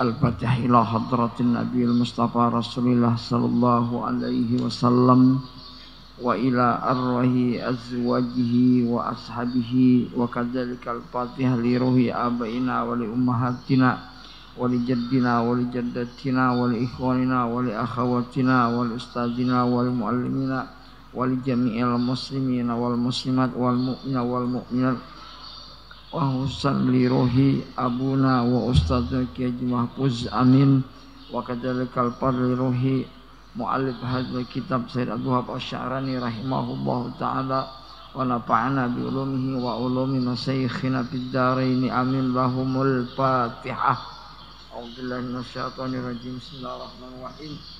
الفاتح إلى حضرة النبي المصطفى رسول الله صلى الله عليه وسلم وإلى أرواح أزواجه وأصحابه وكذلك الفاتحة لروح آبائنا ولأمهاتنا ولجدنا ولجدتنا ولإخواننا ولأخواتنا ولأستاذنا ولمعلمنا ولجميع المسلمين والمسلمات والمؤمنين والمؤمنات wa husan li ruhi abuna wa ustadzul kiai mahfuz amin. Wa kadzalikal par li ruhi muallif hadzal kitab Sayyid Abu Wahab Asy-Sya'rani rahimahullahu taala. Wa nafa'ana bi ulumihi wa ulumi masyayikhina fid dharain amin. Lahumul fatihah. A'udzu billahi minasyaitonir rajim. Bismillahirrahmanirrahim.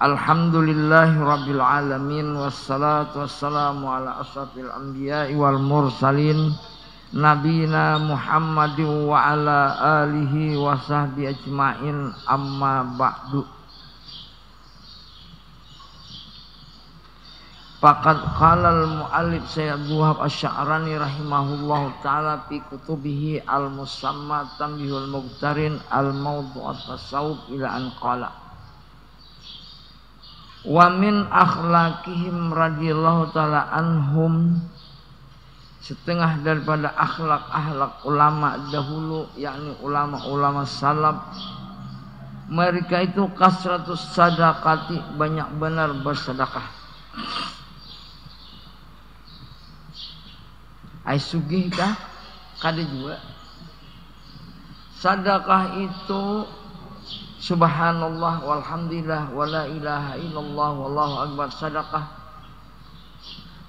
Alhamdulillahi rabbil alamin Wassalatu wassalamu ala asrafil anbiya wal mursalin Nabina Muhammadin wa ala alihi wa sahbihi ajma'in amma ba'du. Faqad qala al-mu'allif Sayyid Wahab Asy-Sya'rani rahimahullahu taala fi kutubihi al-musamma Tanbihul Muqtarin al-mawdu'at tasawuf ila an qala Wa min akhlaqihim radhiyallahu taala anhum setengah daripada akhlak-akhlak ulama dahulu yakni ulama-ulama salaf mereka itu kasratus sadaqati banyak benar bersedekah Ai sugih kah? Kada juga. Sedekah itu subhanallah walhamdulillah wala ilaha illallah wallahu akbar sedekah.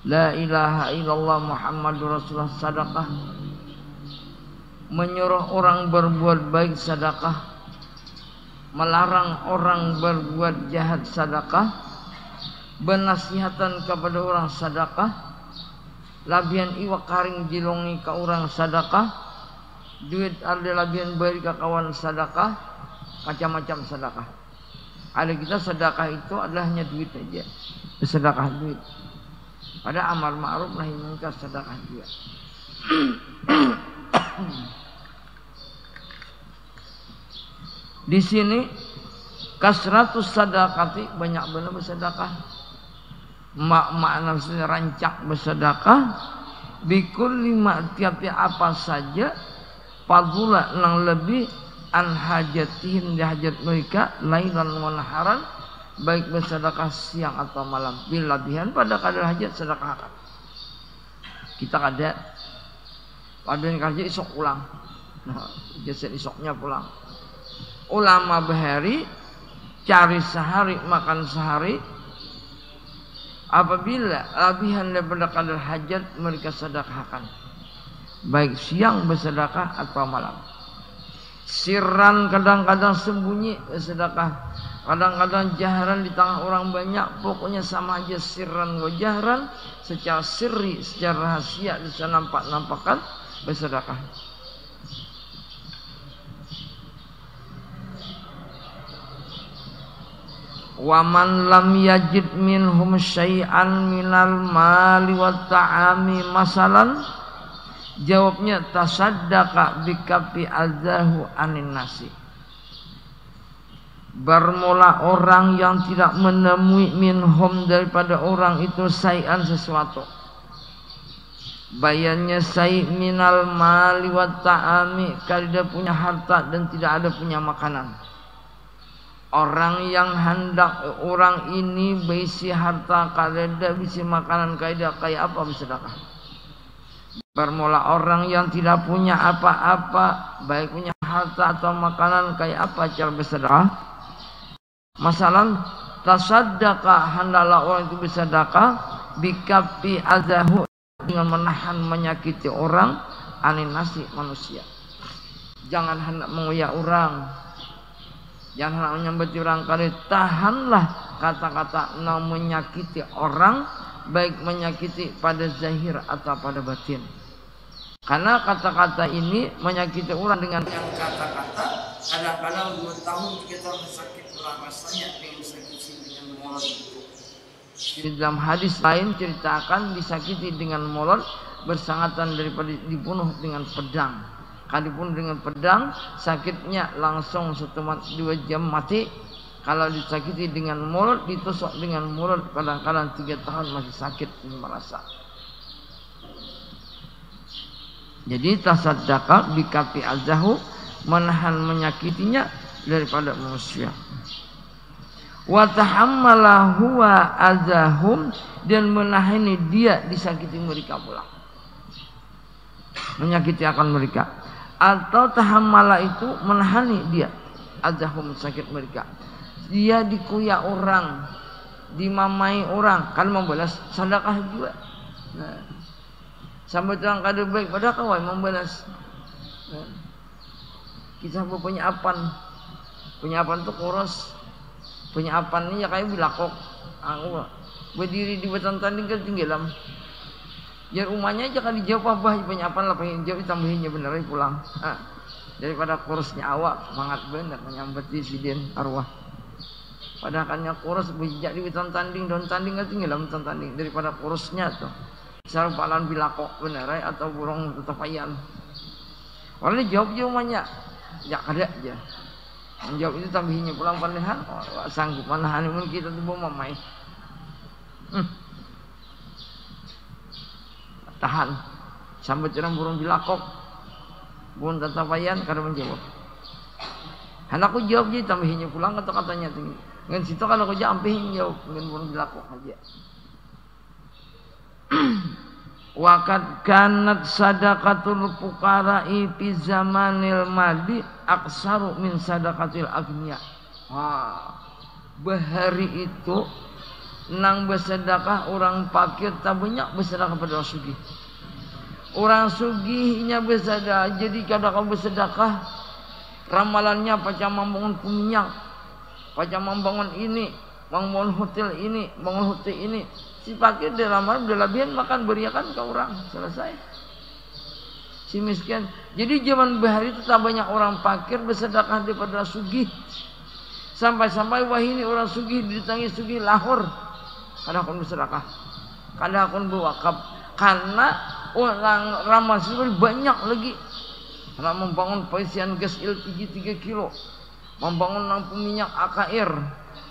La ilaha illallah Muhammadur Rasulullah sedekah. Menyuruh orang berbuat baik sedekah. Melarang orang berbuat jahat sedekah. Benasihatan kepada orang sedekah labian iwa karing jilongi ka orang sadakah duit ada labian beri ka kawan sadakah macam-macam sadakah ada kita sedekah itu adalah hanya duit aja. Sedekah duit. Pada amar ma'ruf nahi munkar sedekah juga di sini kasratus sadakati banyak benar bersedekah. Mak makna rancak bersedekah. Bikul lima tiap-tiap apa saja fadula nang lebih an hajatihim di hajat mereka lailan wa naharan baik bersedekah siang atau malam. Bil labihan pada kadar hajat sedekah kita kada. Pada yang kerja isok pulang. Nah jasa isoknya pulang. Ulama bahari cari sehari makan sehari. Apabila labihan daripada kadar hajat mereka sedekahkan. Baik siang bersedekah atau malam. Sirran kadang-kadang sembunyi bersedekah. Kadang-kadang jaharan di tengah orang banyak. Pokoknya sama aja sirran wa jaharan. Secara sirri, secara rahasia bisa nampak-nampakan bersedekah. Waman lam yajid minhum syai'an minal mali wa ta'ami masalan Jawabnya tasaddaqa bikafi azahu anin nasi. Bermula orang yang tidak menemui minhum daripada orang itu syai'an sesuatu. Bayannya syai' minal mali wa ta'ami Kalau dia punya harta dan tidak ada punya makanan. Orang yang hendak orang ini berisi harta kaleda berisi makanan kaida kayak apa bersedekah. Bermula orang yang tidak punya apa-apa baik punya harta atau makanan kayak apa cara bersedekah. Masalah tasaddaqa hendaklah orang itu bersedekah bikapi azahu dengan menahan menyakiti orang anin nasi manusia. Jangan hendak menguyak orang, Jangan menyambut orang kali tahanlah kata-kata yang menyakiti orang baik menyakiti pada zahir atau pada batin. Karena kata-kata ini menyakiti orang dengan yang kata-kata kadang-kadang dua tahun kita sakit orang rasanya dengan sakit dengan mulut itu. Di dalam hadis lain ceritakan disakiti dengan mulut bersangatan daripada dibunuh dengan pedang. Kalipun dengan pedang sakitnya langsung setelah dua jam mati kalau disakiti dengan mulut, ditusuk dengan mulut, kadang-kadang tiga tahun masih sakit merasa. Jadi tasaddaka bikapi azahu menahan menyakitinya daripada manusia. Wa huwa azahum dan menahani dia disakiti mereka pula. Menyakiti akan mereka. Atau tahammala itu menahani dia azahum sakit mereka dia dikuya orang, dimamai orang, kan membalas sedekah juga. Nah, sampai terang kada baik pada kawan membalas. Nah, kita punya apa? Punya apa tuh kurus. Punya apa nih ya kayak bilakok. Aku berdiri di batan tanding kan tinggalam. Ya rumahnya aja kan dijawab apa punya apa lah pengen jawab ditambahinnya bener pulang. Nah, daripada kurusnya awak semangat bener menyambut disiden arwah. Padahal kannya kurus bijak di witan tanding don tanding kan tinggal dalam witan tanding daripada kurusnya tuh. Misal palan bilakok bener ya, atau burung tetapayan. Orang ini jawab jawabannya. Ya ada aja. Menjawab itu tambahinnya pulang pandehan. Oh, sanggup mana mungkin kita tuh mamai. Hmm. Tahan. Sampai cerang burung bilakok. Burung tetapayan kada menjawab. Anakku jawab jadi tambahinnya pulang kata-katanya tinggi. Ngan situ kalau ko jamping jauh ngan burung dilako aja. Wakat kanat sadaqatul fuqara'i fi zamanil madi aksaru min sadaqatil agniya. Wah, bahari itu nang bersedekah orang fakir tak banyak bersedekah pada orang sugih. Orang sugihnya bersedekah, jadi kadang kau bersedekah ramalannya macam membangun Pajak membangun ini, membangun hotel ini, bangun hotel ini. Si fakir di ramal udah lebihan makan beriakan ke orang. Selesai. Si miskin. Jadi zaman bahari itu tak banyak orang fakir bersedekah daripada sugih. Sampai-sampai wah ini orang sugih ditangi sugih lahor. Kadang pun bersedekah. Kadang pun berwakaf. Karena orang ramal itu banyak lagi. Karena membangun pengisian gas LPG 3 kilo membangun lampu minyak AKR,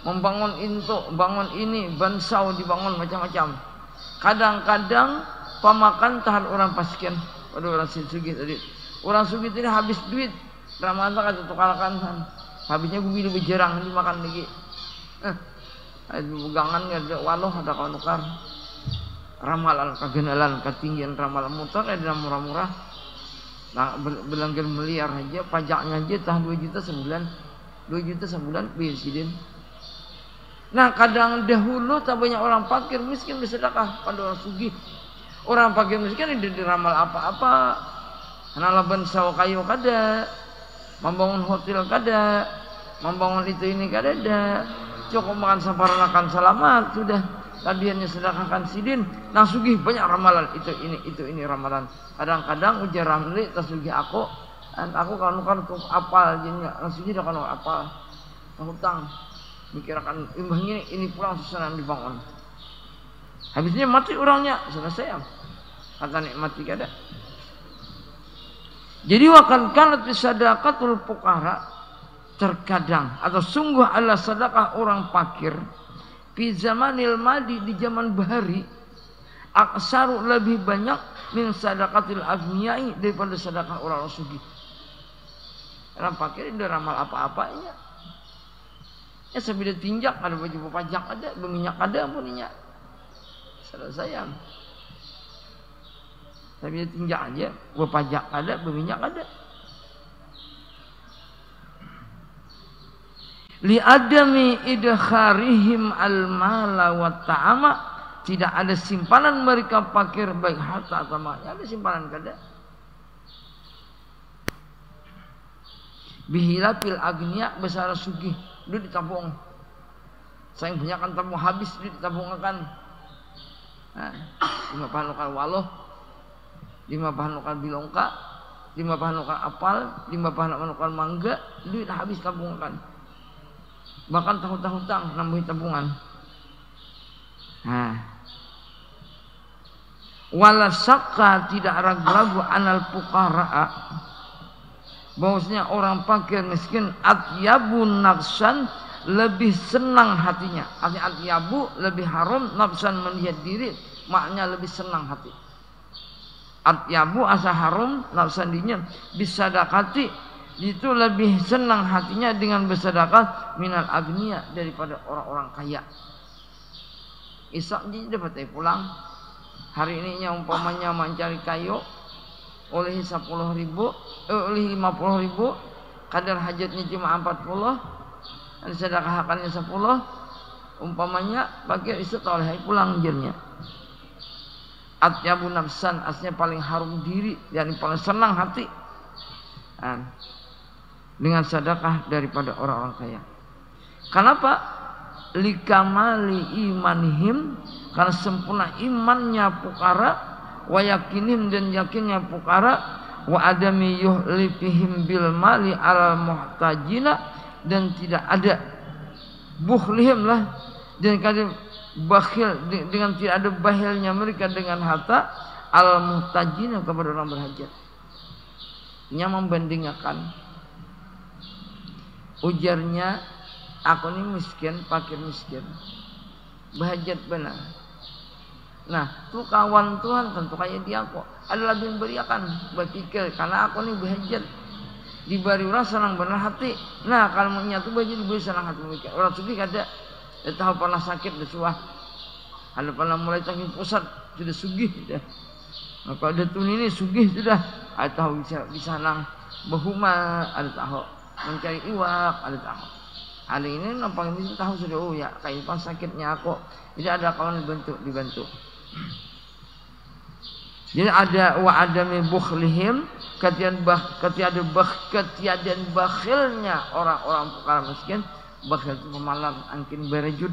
membangun into, bangun ini, bansau dibangun macam-macam. Kadang-kadang pemakan tahan orang pasien, pada orang sugih tadi. Orang sugih tadi habis duit, Ramadan kata tukarkan kan. Habisnya gue lebih jarang dimakan lagi. Eh, pegangan ada walau ada kawan tukar. Ramalan kagenalan ketinggian ramalan motor ada murah-murah. Nah, belanggan miliar aja, pajaknya aja tahun 2 juta sebulan. 2 juta sebulan presiden. Nah kadang dahulu tak banyak orang fakir miskin bersedekah pada orang sugih. Orang fakir miskin tidak diramal apa-apa. Karena laban sawah kayu kada, membangun hotel kada, membangun itu ini kada ada. Cukup makan saparanakan selamat sudah. Tadiannya sedekahkan sidin, nah sugih banyak ramalan itu ini itu ini ramalan. Kadang-kadang ujar ramli tas sugih aku dan aku kalau kan tuh apal jadi langsung dia kan apa hutang mikirkan imbah ini ini pulang susunan dibangun. Habisnya mati orangnya selesai ya. Kata mati kada jadi wakan kanat sadaqatul fuqara terkadang atau sungguh adalah sedekah orang fakir di zamanil madi di zaman bahari aksaru lebih banyak min sadaqatil aghniyai daripada sedekah orang sugih Orang fakir udah ramal apa-apanya. Ya sebida tinjak ada baju pajak ada, berminyak ada punya. Selesai ya. Tapi tinjak aja, berpajak ada, berminyak ada. Li adami idkharihim al-mala wa ta'ama tidak ada simpanan mereka fakir baik harta malnya ada simpanan kada pil agnia besar sugih. Duit ditabung sayang banyak kan tabung habis duit ditabung nah, lima bahan lokal waloh lima bahan bilongka lima bahan apal lima bahan mangga duit habis tabungan bahkan tahun-tahun nambahin tabungan. Nah wala tidak ragu-ragu anal pukara'a bahwasanya orang fakir miskin atyabun nafsan lebih senang hatinya artinya atyabu lebih haram nafsan melihat diri maknanya lebih senang hati atyabu asa haram nafsan dirinya bisa dakati itu lebih senang hatinya dengan bersedekah minal agnia daripada orang-orang kaya. Isak jadi dapat pulang. Hari ini umpamanya mencari kayu oleh 10 ribu, eh, oleh 50 ribu, kadar hajatnya cuma 40, dan sedekah akannya 10, umpamanya bagi isak oleh pulang jirnya. Atyabu nafsan asnya paling harum diri dan paling senang hati. Dan dengan sedekah daripada orang-orang kaya. Kenapa? Likamali imanihim karena sempurna imannya pukara wa yakinim dan yakinnya pukara wa adami yuhlifihim bil mali al muhtajina dan tidak ada buhlihim lah dan kadang bakhil dengan tidak ada bahilnya mereka dengan harta al muhtajina kepada orang berhajat. Nya membandingkan. Ujarnya aku ini miskin pakai miskin. Bahajat benar nah tuh kawan Tuhan tentu kayak dia kok ada lagi yang beriakan berpikir karena aku ini bahajat diberi orang senang benar hati. Nah kalau mau nyatu baju diberi senang hati mikir orang sudah ada dia tahu pernah sakit suah. Ada pernah mulai sakit pusat sudah sugih sudah nah, kalau ada tuh ini sugih sudah. Ada tahu bisa bisa nang bahuma ada tahu mencari iwak ada tahu. Hari ini nampak ini tahu sudah oh ya kayak pas sakitnya aku. Jadi ada kawan dibantu dibantu jadi ada wa adami bukhlihim ketiadaan bah ketiadaan bah ketiadaan bakhilnya orang-orang fakir miskin bakhil itu pemalas angkin berejud.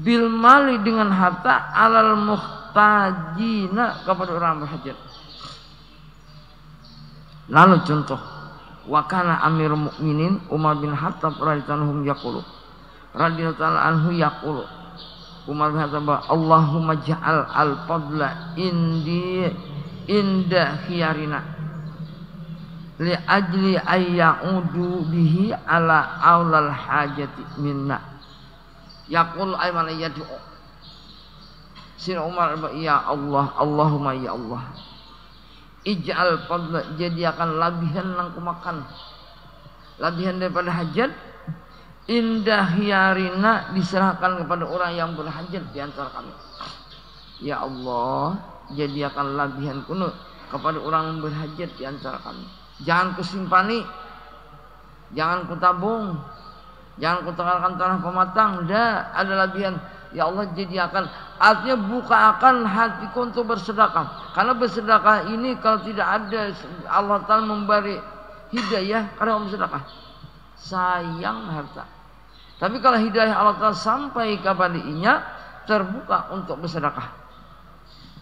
Bil mali dengan harta alal muhtajina kepada orang berhajat lalu contoh wa kana amir mukminin Umar bin Khattab radhiyallahu yaqulu radhiyallahu anhu yaqulu Umar bin Khattab Allahumma ja'al al-fadla indi inda khiyarina li ajli ayyaudu bihi ala aulal hajati minna yaqul ayman yad'u Sin Umar ya Allah Allahumma ya Allah Ij'al fadla akan labihan nang makan. Labihan daripada hajat indah yarina diserahkan kepada orang yang berhajat di antara kami. Ya Allah, jadi akan labihan kuno kepada orang yang berhajat di antara kami. Jangan kusimpani, jangan kutabung, jangan kutekalkan tanah pematang. Dah ada labihan Ya Allah jadi akan artinya buka akan hatiku untuk bersedekah. Karena bersedekah ini kalau tidak ada Allah Taala memberi hidayah karena bersedekah. Sayang harta. Tapi kalau hidayah Allah Taala sampai kepada inya terbuka untuk bersedekah.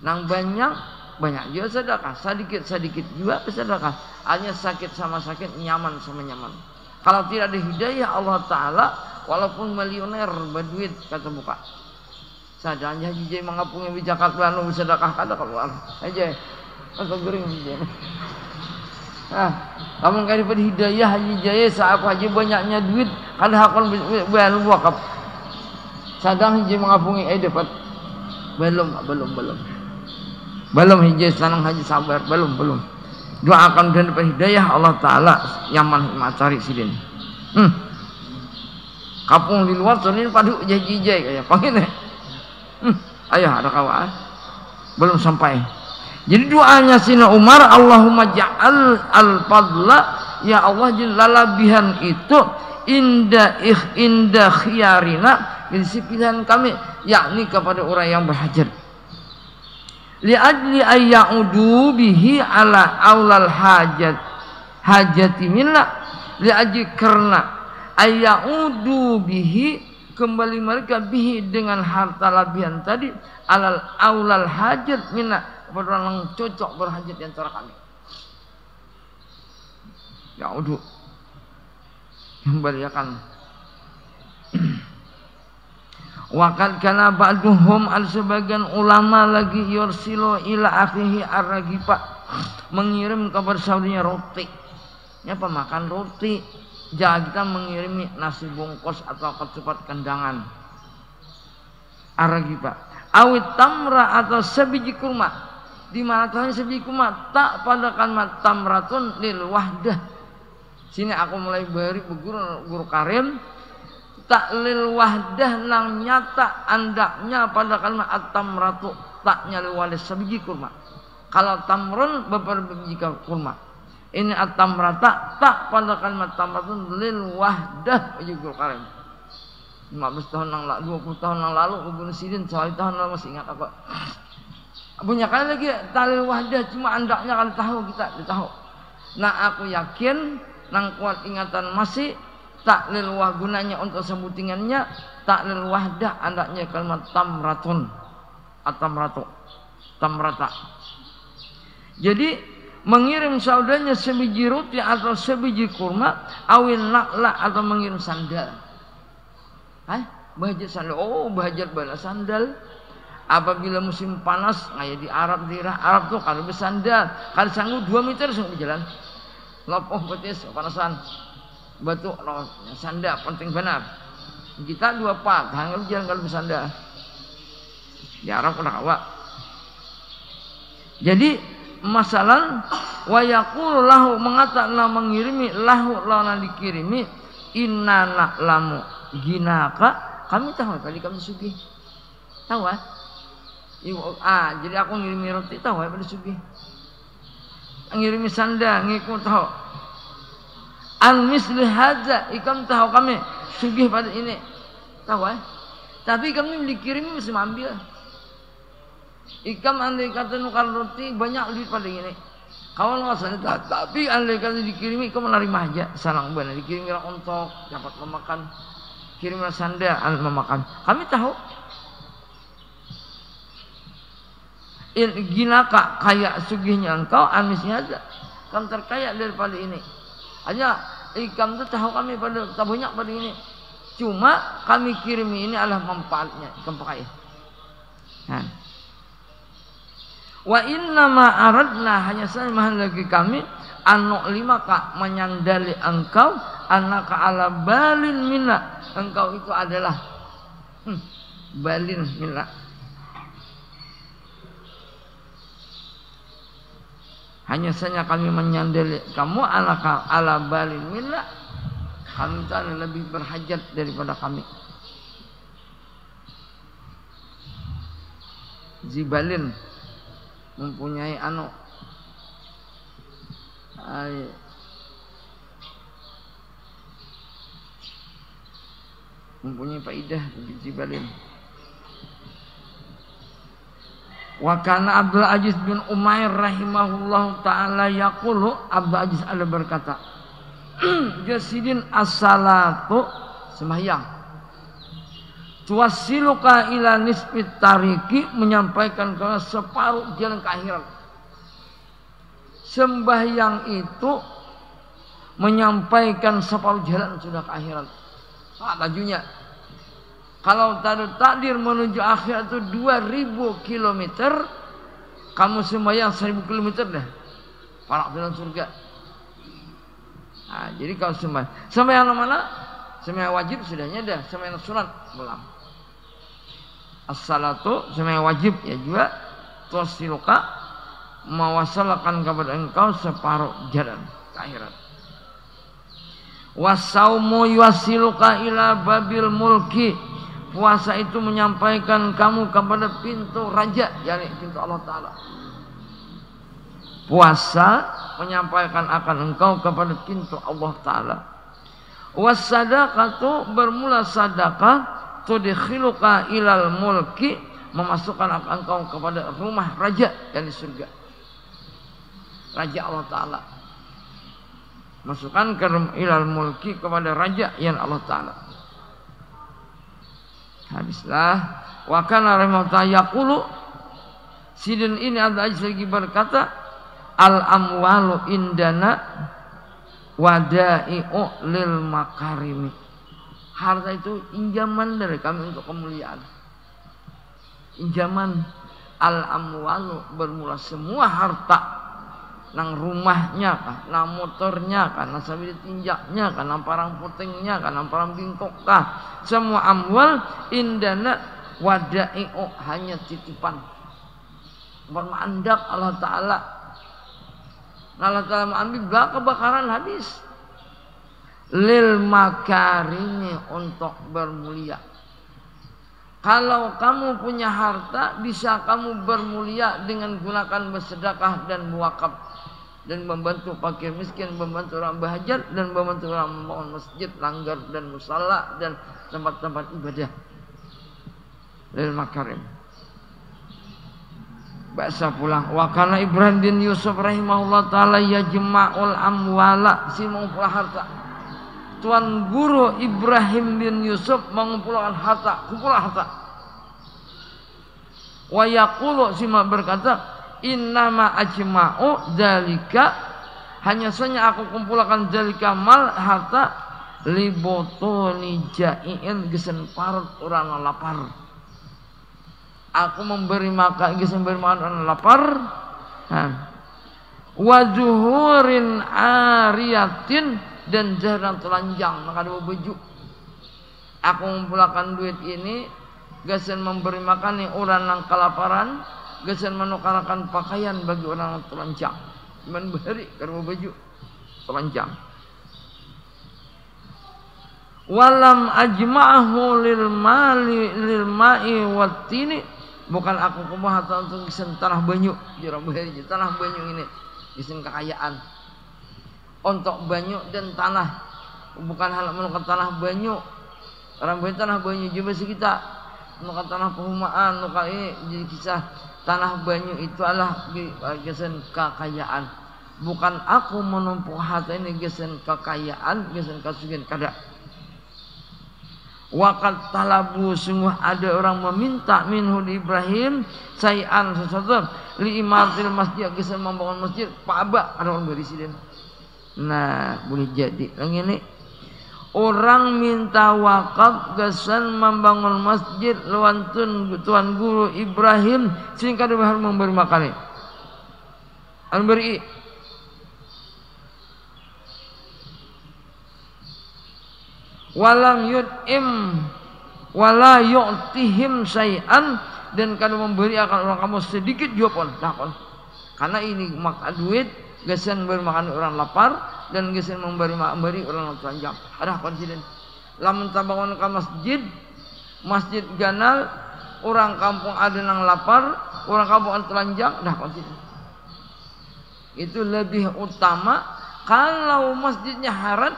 Nang banyak banyak juga sedekah, sedikit sedikit juga bersedekah. Hanya sakit sama sakit, nyaman sama nyaman. Kalau tidak ada hidayah Allah Taala, walaupun milioner berduit kata buka sadanya haji mengapungi di Jakarta nu sedekah kata keluar aja atau gering aja ah kamu kali pada hidayah haji jaya saat haji banyaknya duit ada hakon belum wakaf. Sadang haji mengapungi eh dapat. Belum belum belum. Belum hiji senang haji sabar. Belum belum. Doakan dan dapat hidayah Allah Taala nyaman cari sidin. Hmm. kapung di luar ini padu jadi jaya kayak pengen Hmm, ayo ada kawan. Belum sampai. Jadi doanya Sina Umar, Allahumma ja'al al-fadla ya Allah lalabihan itu indah ikh indah khiyarina di pilihan kami yakni kepada orang yang berhajat. Li ajli ayyaudu bihi ala aulal hajat hajati minna. Li ajli karena ayyaudu bihi kembali mereka bihi dengan harta labian tadi alal aulal hajat kepada orang yang cocok berhajat di antara kami. Ya udah kembalikan. Wakad kana ba'duhum al sebagian ulama lagi yursilo ila akhihi arragipa mengirim kabar saudaranya roti. Ya pemakan roti. Jangan kita mengirimi nasi bungkus atau ketupat kendangan. Arragipa. Awit tamra atau sebiji kurma. Di mana tuh sebiji kurma tak pada kalimat tamratun lil wahdah. Sini aku mulai beri guru guru karim. Taklil wahdah nang nyata andaknya pada kalimat at-tamratu taknya walis sebiji kurma. Kalau tamrun beberapa biji kurma. Ini at-tamrata tak pada kalimat tamratun lil wahdah biji karim. 15 tahun yang lalu 20 tahun yang lalu Ibnu Sirin soal tahun lalu masih ingat apa punya kali lagi talil wahdah cuma andaknya kalau tahu kita tahu. Nah aku yakin nang kuat ingatan masih taklil wah gunanya untuk sebutingannya taklil wahdah andaknya kalimat tamratun. Atamratu tamrata jadi mengirim saudaranya sebiji roti atau sebiji kurma awin nakla atau mengirim sandal. Hah? bahajat sandal? Oh bahajat bala sandal apabila musim panas kayak di Arab di Arab tuh kalau bersandal kalau sanggup dua meter sanggup jalan. Lopoh betis panasan batu sanda penting benar. Kita dua pak hangal jangan kalau bersanda di Arab udah kawa. Jadi masalah wa yaqulu lahu mengatakan mengirimi lahu lana dikirimi inna na'lamu ginaka. Kami tahu kali kami sugi. Tahu ah ah jadi aku ngirimi roti tahu ya pada sugi ngirimi sanda ngikut tahu An misli hadza ikam tahu kami sugih pada ini. Tahu eh? Tapi kami dikirim mesti ambil. Ikam andai kata nukar roti banyak duit pada ini. Kawan wasana tapi andai kata dikirimi ikam menerima aja. Salang benar dikirim untuk dapat memakan. Kirim sanda al memakan. Kami tahu. Ginaka kaya sugihnya engkau amisnya aja. Kamu terkaya daripada ini. Hanya ikam itu tahu kami pada tak banyak pada ini. Cuma kami kirim ini adalah manfaatnya ikan pakai. Nah. Wa inna ma aradna hanya saja lagi kami anu lima kak menyandali engkau anak ala balin mina engkau itu adalah hmm, balin mina Hanya saja kami menyandeli kamu ala ala balin minna. Kami itu lebih berhajat daripada kami. Zibalin mempunyai anu ay, mempunyai faidah Zibalin. Wa kana Abdul Aziz bin Umair rahimahullah taala yaqulu Abdul Aziz ada berkata Jasidin as-salatu sembahyang Tuwasiluka ila nisbit tariki menyampaikan ke separuh jalan ke akhirat. Sembahyang itu menyampaikan separuh jalan sudah ke akhirat. Ah, bajunya kalau takdir menuju akhirat itu 2000 km, kamu sembahyang 1000 km dah. Parak dalam surga. Nah, jadi kalau sembahyang, sembahyang mana? Sembahyang wajib sudahnya dah, sembahyang sunat belum. As-salatu sembahyang wajib ya juga tusiluka mewasalkan kepada engkau separuh jalan ke akhirat. Wasaumu yuasiluka ila babil mulki Puasa itu menyampaikan kamu kepada pintu raja, yakni pintu Allah Ta'ala. Puasa menyampaikan akan engkau kepada pintu Allah Ta'ala. Wasadaqatu bermula sadaqah tudkhiluka ilal mulki memasukkan akan engkau kepada rumah raja yang surga. Raja Allah Ta'ala. Masukkan ke ilal mulki kepada raja yang Allah Ta'ala. Habislah. Wa kana rahimahullah yaqulu sidin ini ada lagi berkata al amwalu indana wada'i'u lil makarimi. Harta itu injaman dari kami untuk kemuliaan. Injaman al amwalu bermula semua harta nang rumahnya kah, nang motornya kah, nang sambil tinjaknya kah, nang parang putingnya kah, nang parang bingkok kah. Semua amwal indana wada'i'u hanya titipan. Bermandak Allah Ta'ala. Allah Ta'ala ambil gak kebakaran habis. Lil makarimi untuk bermulia. Kalau kamu punya harta, bisa kamu bermulia dengan gunakan bersedekah dan muwakaf dan membantu fakir miskin, membantu orang bahajat dan membantu orang membangun masjid, langgar dan musala dan tempat-tempat ibadah. Lil makarim. Bahasa pulang. Wa kana Ibrahim bin Yusuf rahimahullah taala yajma'ul amwala si mengumpulkan harta. Tuan guru Ibrahim bin Yusuf mengumpulkan harta, kumpulan harta. Wa yaqulu si berkata, innama ajma'u dalika hanya saja aku kumpulkan dalika mal harta libotoni jai'in gesen parut orang lapar. Aku memberi makan gesen memberi makan orang lapar. Wajuhurin ariatin dan jarang telanjang maka dua baju aku mengumpulkan duit ini gesen memberi makan nih orang yang kelaparan Gasan menukarakan pakaian bagi orang telanjang. Iman bahari karena baju telanjang. Walam ajma'ahu lil mali lil ma'i watini bukan aku kumah untuk tanah banyu jurang bahari tanah banyu ini. Gisen kekayaan untuk banyu dan tanah. Bukan hal menukar tanah banyu. Orang banyu tanah banyu juga sih kita. Menukar tanah perumahan menukar ini. Jadi kisah tanah banyu itu adalah gesen kekayaan. Bukan aku menumpuk harta ini gesen kekayaan gesen kasugian kada. Wakat talabu sungguh ada orang meminta minhu di Ibrahim sayan sesuatu. Li masjid gesen membangun masjid. Pak ada orang berisi Nah boleh jadi. Yang ini Orang minta wakaf kesan membangun masjid lewantun Tuan Guru Ibrahim sehingga dia memberi makan. Beri walam yut'im wala yu'tihim say'an dan kalau memberi akan orang kamu sedikit juga pun. Takon karena ini maka duit gesen bermakan orang lapar dan gesen memberi memberi orang telanjang. Ada konsiden. Lamun tabangun ke masjid, masjid ganal, orang kampung ada nang lapar, orang kampung ada telanjang, dah konsiden. Itu lebih utama kalau masjidnya harat,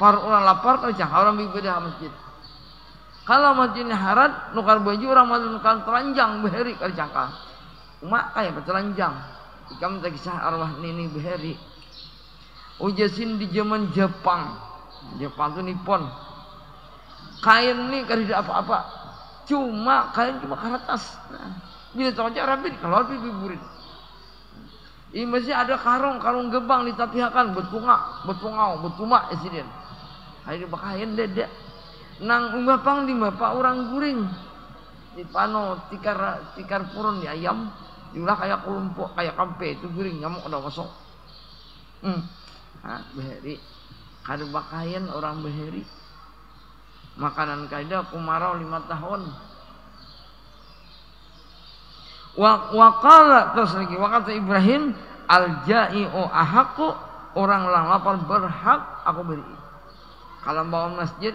para orang lapar kerja orang beribadah masjid. Kalau masjidnya harat, nukar baju orang masjid nukar telanjang beheri kerja kah. Umak kayak bertelanjang. Ikam kisah arwah nini beheri Ujasin di zaman Jepang. Jepang itu Nippon. Kain ini kan apa-apa. Cuma kain cuma kertas. Nah, bila aja rapi kalau rapi biburin. Ini masih ada karung, karung gebang ditapihakan, betunga, betungau, betuma esiden. Hari kain dede. Nang umbah pang di bapak orang guring. Di pano tikar tikar purun di ayam. Diulah kayak kelompok kayak kampe itu guring nyamuk udah masuk. Hmm. Hah, beheri. Kada bakayan orang beheri. Makanan kaida kumarau lima tahun. Wa waqala terus lagi wakata Ibrahim al jai'u ahaku orang lang lapar berhak aku beri. Kalau bangun masjid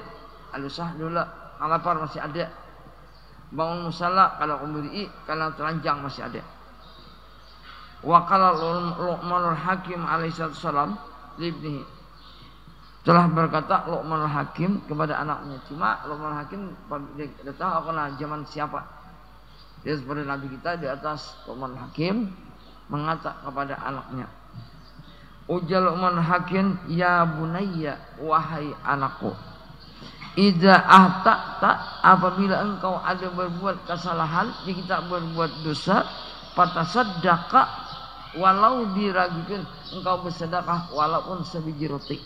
alusah dulu lapar masih ada. Bangun musala kalau aku beri kalau telanjang masih ada. Wa qala Luqmanul Hakim alaihi salam libnihi telah berkata Luqman Hakim kepada anaknya. Cuma Luqman Hakim tidak tahu aku zaman siapa. Dia seperti Nabi kita di atas Luqman Hakim mengatakan kepada anaknya Ujal Luqman Hakim ya bunayya wahai anakku Ida ahta tak apabila engkau ada berbuat kesalahan, jika berbuat dosa, patah sedekah walau diragukan engkau bersedekah walaupun sebiji roti.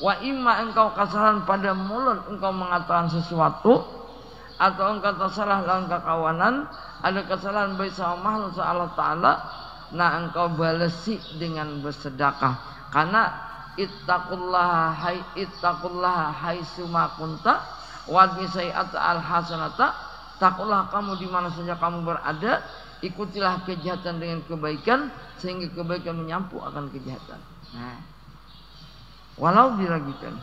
Wa imma engkau kesalahan pada mulut engkau mengatakan sesuatu atau engkau tersalah dalam kekawanan, ada kesalahan baik sama makhluk Allah Ta'ala, nah engkau balesi dengan bersedekah. Karena ittaqullaha hai ittaqullaha haitsuma kunta wa bisai'ata al hasanata takulah kamu di mana saja kamu berada ikutilah kejahatan dengan kebaikan sehingga kebaikan menyampu akan kejahatan nah walau diragukan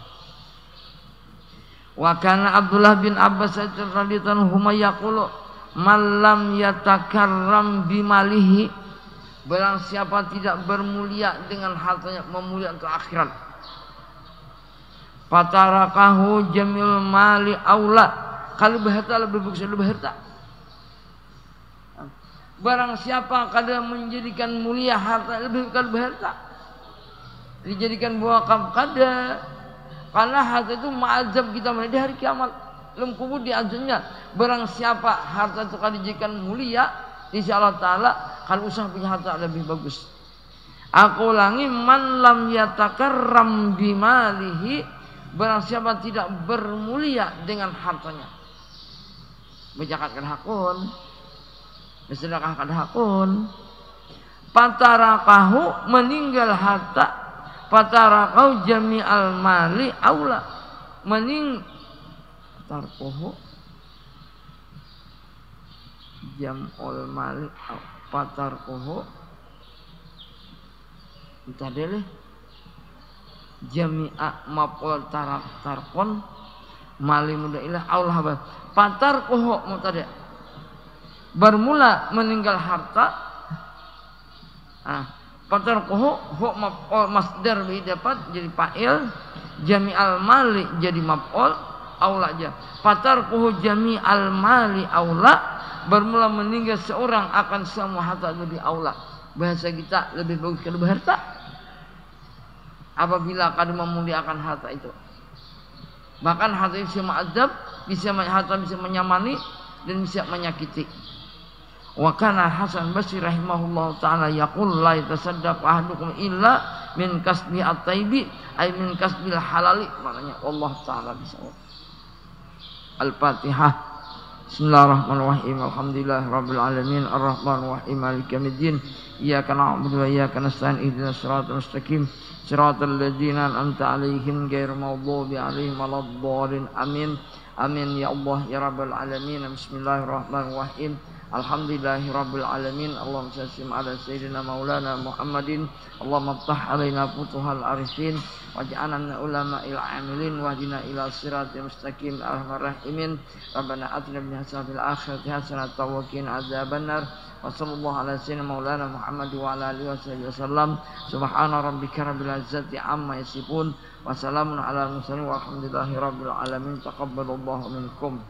wa kana Abdullah bin Abbas radhiyallahu anhu yaqulu malam yatakarram bimalihi Barang siapa tidak bermulia dengan hartanya memulia untuk akhirat. Fatarakahu jamil mali aula. Kalau berharta lebih bagus lebih harta. Barang siapa kadang menjadikan mulia harta lebih kalau berharta. Dijadikan buah kada. Karena harta itu ma'azab kita di hari kiamat. Lem kubur di azabnya. Barang siapa harta itu kalau dijadikan mulia. Insya Allah Ta'ala kalau usaha punya harta lebih bagus. Aku ulangi man lam yatakarram bimalihi barang siapa tidak bermulia dengan hartanya. Berjakatkan hakun. Bersedekahkan hakun. Patarakahu meninggal harta. Patarakahu jami'al mali aula. Mening tarkuhu jam'ul mali patar koho entah deh jami'a mapol tarak tarkon mali ilah Allah patar koho mutade bermula meninggal harta ah patar koho ho mapol masdar bi dapat jadi fa'il jami'al mali jadi mapol aula aja patar koho jami'al mali aula bermula meninggal seorang akan semua harta lebih aula. Bahasa kita lebih bagus kalau berharta. Apabila kadu memuliakan harta itu. Bahkan harta itu bisa ma'adzab, bisa harta bisa menyamani dan bisa menyakiti. Wa kana Hasan Basri rahimahullah taala yaqul la yatasaddaq ahadukum illa min kasbi at-taibi ay min kasbil halali maknanya Allah taala bisa. Al-Fatihah. Bismillahirrahmanirrahim. Alhamdulillah rabbil alamin arrahmanir rahim maliki yaumiddin. Iyyaka na'budu wa iyyaka nasta'in ihdinas siratal mustaqim. Siratal ladzina an'amta 'alaihim ghairil maghdubi 'alaihim waladdallin. Amin. Amin ya Allah ya rabbal alamin. Bismillahirrahmanirrahim. Alhamdulillahi rabbil alamin. Allahumma sallim ala sayyidina maulana Muhammadin. Allahumma ftah alaina futuhal arifin waj'alna min ulama'il amilin wahdina ila siratal mustaqim rahimin. Rabbana atina min hasanil akhirati hasanatan wa qina adzabannar. Wa sallallahu ala sayyidina maulana Muhammad wa ala alihi wasallam. Subhana rabbika rabbil izzati amma yasifun wa salamun ala mursalin walhamdulillahi rabbil alamin. Taqabbalallahu minkum.